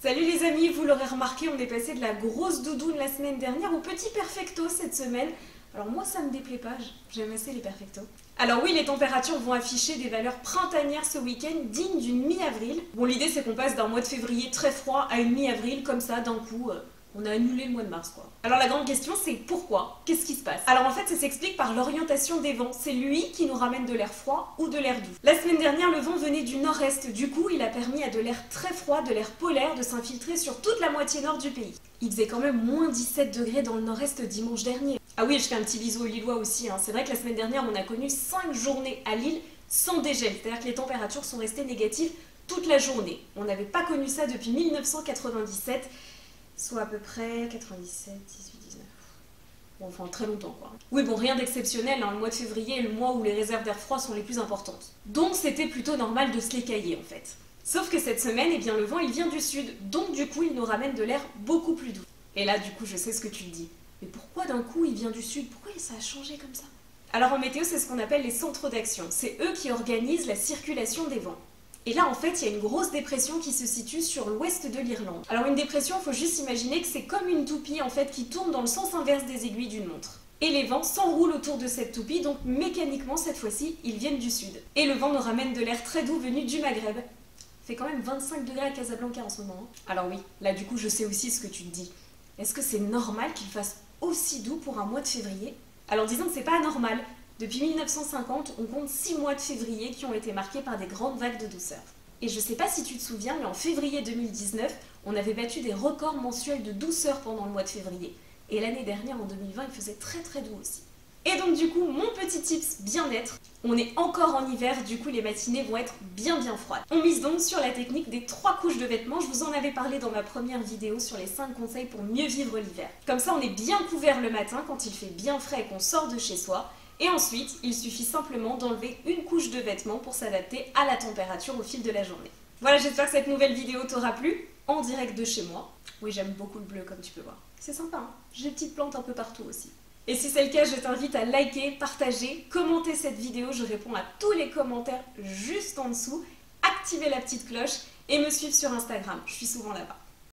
Salut les amis, vous l'aurez remarqué, on est passé de la grosse doudoune la semaine dernière au petit perfecto cette semaine. Alors moi ça me déplaît pas, j'aime assez les perfectos. Alors oui, les températures vont afficher des valeurs printanières ce week-end dignes d'une mi-avril. Bon l'idée c'est qu'on passe d'un mois de février très froid à une mi-avril comme ça d'un coup. Euh, on a annulé le mois de mars, quoi. Alors la grande question, c'est pourquoi? Qu'est-ce qui se passe? Alors en fait, ça s'explique par l'orientation des vents. C'est lui qui nous ramène de l'air froid ou de l'air doux. La semaine dernière, le vent venait du nord-est. Du coup, il a permis à de l'air très froid, de l'air polaire, de s'infiltrer sur toute la moitié nord du pays. Il faisait quand même moins 17 degrés dans le nord-est dimanche dernier. Ah oui, je fais un petit bisou aux Lillois aussi. Hein. C'est vrai que la semaine dernière, on a connu 5 journées à Lille sans dégel. C'est-à-dire que les températures sont restées négatives toute la journée. On n'avait pas connu ça depuis 1997 soit à peu près 97, 18, 19. Bon, enfin, très longtemps, quoi. Oui, bon, rien d'exceptionnel, hein. le mois de février est le mois où les réserves d'air froid sont les plus importantes. Donc, c'était plutôt normal de se les cailler, en fait. Sauf que cette semaine, eh bien, le vent, il vient du sud, donc du coup, il nous ramène de l'air beaucoup plus doux. Et là, du coup, je sais ce que tu dis. Mais pourquoi d'un coup, il vient du sud? Pourquoi ça a changé comme ça? Alors en météo, c'est ce qu'on appelle les centres d'action. C'est eux qui organisent la circulation des vents. Et là, en fait, il y a une grosse dépression qui se situe sur l'ouest de l'Irlande. Alors une dépression, il faut juste imaginer que c'est comme une toupie en fait qui tourne dans le sens inverse des aiguilles d'une montre. Et les vents s'enroulent autour de cette toupie, donc mécaniquement cette fois-ci, ils viennent du sud. Et le vent nous ramène de l'air très doux venu du Maghreb. fait quand même 25 degrés à Casablanca en ce moment. Hein. Alors oui, là du coup je sais aussi ce que tu te dis. Est-ce que c'est normal qu'il fasse aussi doux pour un mois de février? Alors disons que c'est pas anormal, depuis 1950, on compte 6 mois de février qui ont été marqués par des grandes vagues de douceur. Et je sais pas si tu te souviens, mais en février 2019, on avait battu des records mensuels de douceur pendant le mois de février. Et l'année dernière, en 2020, il faisait très très doux aussi. Et donc du coup, mon petit tips bien-être, on est encore en hiver, du coup les matinées vont être bien bien froides. On mise donc sur la technique des trois couches de vêtements, je vous en avais parlé dans ma première vidéo sur les 5 conseils pour mieux vivre l'hiver. Comme ça on est bien couvert le matin quand il fait bien frais et qu'on sort de chez soi, et ensuite, il suffit simplement d'enlever une couche de vêtements pour s'adapter à la température au fil de la journée. Voilà, j'espère que cette nouvelle vidéo t'aura plu, en direct de chez moi. Oui, j'aime beaucoup le bleu comme tu peux voir. C'est sympa, hein J'ai des petites plantes un peu partout aussi. Et si c'est le cas, je t'invite à liker, partager, commenter cette vidéo. Je réponds à tous les commentaires juste en dessous. Activer la petite cloche et me suivre sur Instagram. Je suis souvent là-bas.